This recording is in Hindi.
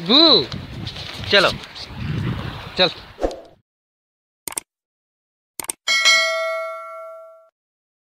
बू चलो। चल।